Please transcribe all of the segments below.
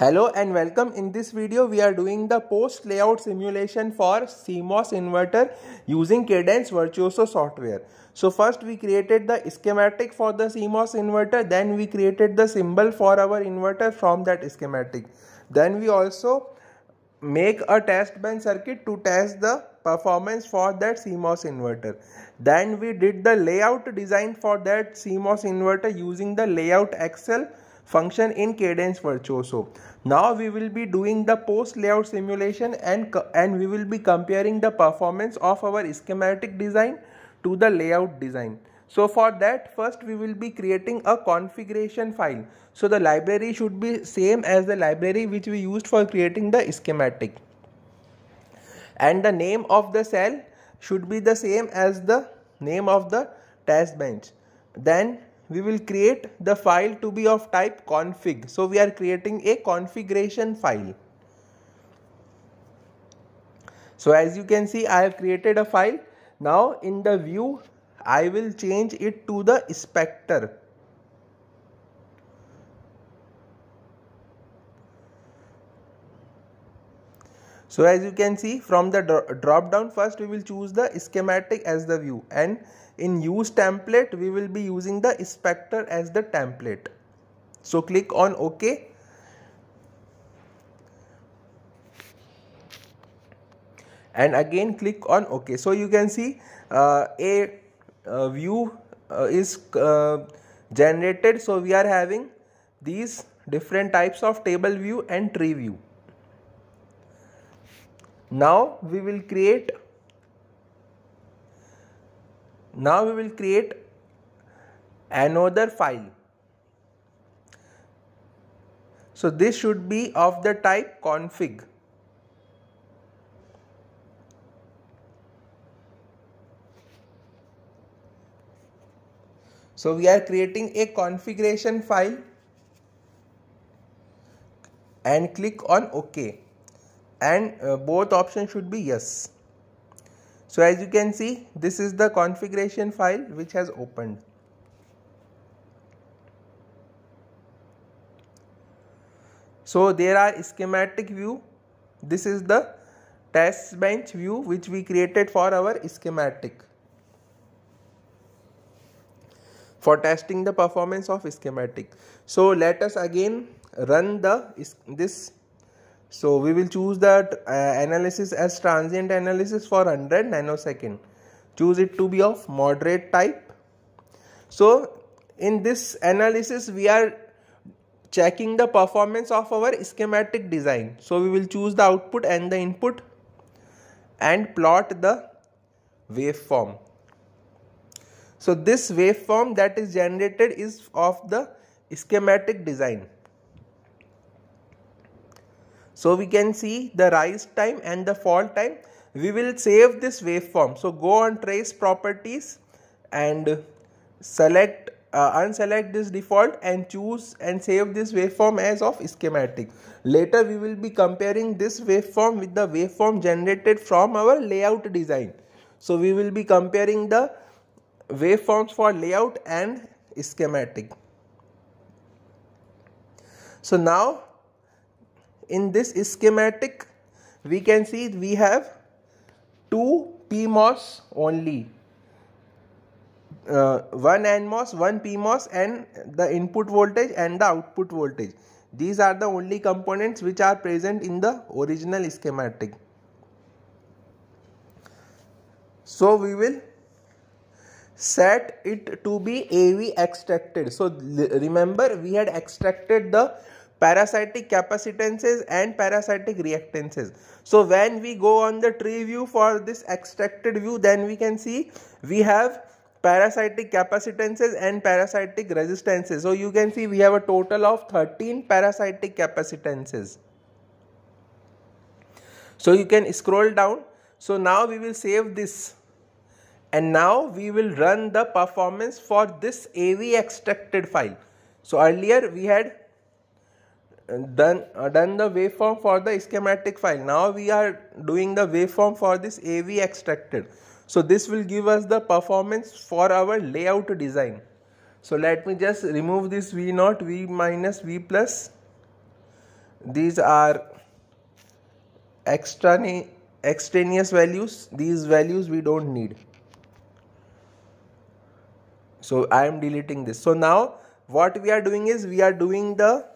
Hello and welcome. In this video, we are doing the post layout simulation for CMOS inverter using Cadence Virtuoso software. So first we created the schematic for the CMOS inverter. Then we created the symbol for our inverter from that schematic. Then we also make a test bench circuit to test the performance for that CMOS inverter. Then we did the layout design for that CMOS inverter using the Layout XL function in Cadence Virtuoso. Now we will be doing the post layout simulation and, and we will be comparing the performance of our schematic design to the layout design. So for that first we will be creating a configuration file. So the library should be same as the library which we used for creating the schematic. And the name of the cell should be the same as the name of the test bench. Then we will create the file to be of type config. So we are creating a configuration file. So as you can see I have created a file. Now in the view I will change it to the Spectre. So as you can see from the drop down first we will choose the schematic as the view and in use template we will be using the Spectre as the template. So click on OK. And again click on OK. So you can see uh, a, a, view uh, is uh, generated. So we are having these different types of table view and tree view. Now we will create now we will create another file. So this should be of the type config. So we are creating a configuration file and click on OK and uh, both options should be yes. So as you can see this is the configuration file which has opened. So there are schematic view. This is the test bench view which we created for our schematic. For testing the performance of schematic. So let us again run the this so we will choose that uh, analysis as transient analysis for 100 nanosecond. Choose it to be of moderate type. So in this analysis we are checking the performance of our schematic design. So we will choose the output and the input and plot the waveform. So this waveform that is generated is of the schematic design. So we can see the rise time and the fall time. We will save this waveform. So go on trace properties and select uh, unselect this default and choose and save this waveform as of schematic. Later we will be comparing this waveform with the waveform generated from our layout design. So we will be comparing the waveforms for layout and schematic. So now in this schematic we can see we have two PMOS only uh, one NMOS, one PMOS and the input voltage and the output voltage. These are the only components which are present in the original schematic. So we will set it to be AV extracted. So remember we had extracted the parasitic capacitances and parasitic reactances. So when we go on the tree view for this extracted view then we can see we have parasitic capacitances and parasitic resistances. So you can see we have a total of 13 parasitic capacitances. So you can scroll down. So now we will save this and now we will run the performance for this AV extracted file. So earlier we had done uh, done the waveform for the schematic file. Now we are doing the waveform for this AV extracted. So this will give us the performance for our layout design. So let me just remove this V naught V minus V plus. These are extraneous values. These values we don't need. So I am deleting this. So now what we are doing is we are doing the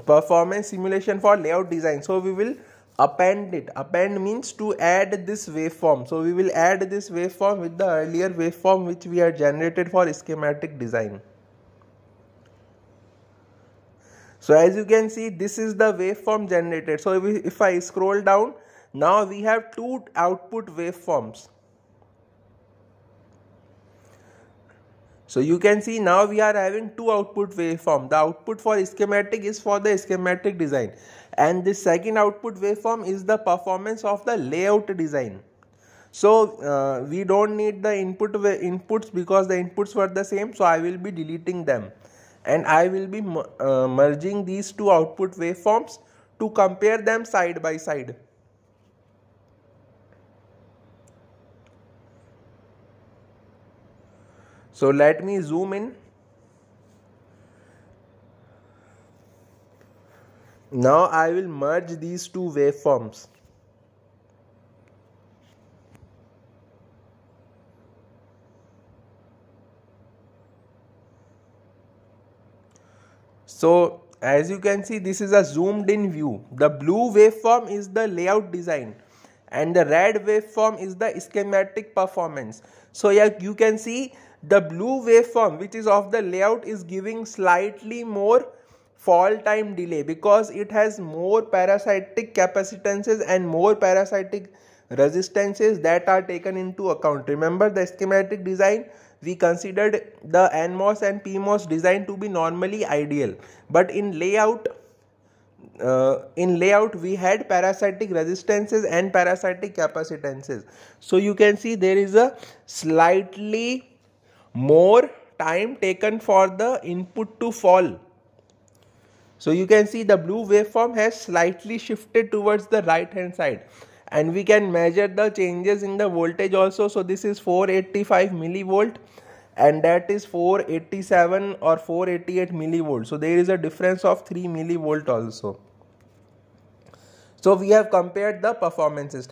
performance simulation for layout design. So we will append it. Append means to add this waveform. So we will add this waveform with the earlier waveform which we had generated for schematic design. So as you can see this is the waveform generated. So if, if i scroll down now we have two output waveforms So you can see now we are having two output waveform. The output for schematic is for the schematic design and the second output waveform is the performance of the layout design. So uh, we don't need the input inputs because the inputs were the same. So I will be deleting them and I will be uh, merging these two output waveforms to compare them side by side. So let me zoom in. Now I will merge these two waveforms. So as you can see this is a zoomed in view. The blue waveform is the layout design and the red waveform is the schematic performance. So yeah, you can see the blue waveform which is of the layout is giving slightly more fall time delay because it has more parasitic capacitances and more parasitic resistances that are taken into account. Remember the schematic design we considered the NMOS and PMOS design to be normally ideal but in layout uh, in layout we had parasitic resistances and parasitic capacitances so you can see there is a slightly more time taken for the input to fall. So you can see the blue waveform has slightly shifted towards the right hand side and we can measure the changes in the voltage also. So this is 485 millivolt and that is 487 or 488 millivolt. So there is a difference of 3 millivolt also. So we have compared the performances.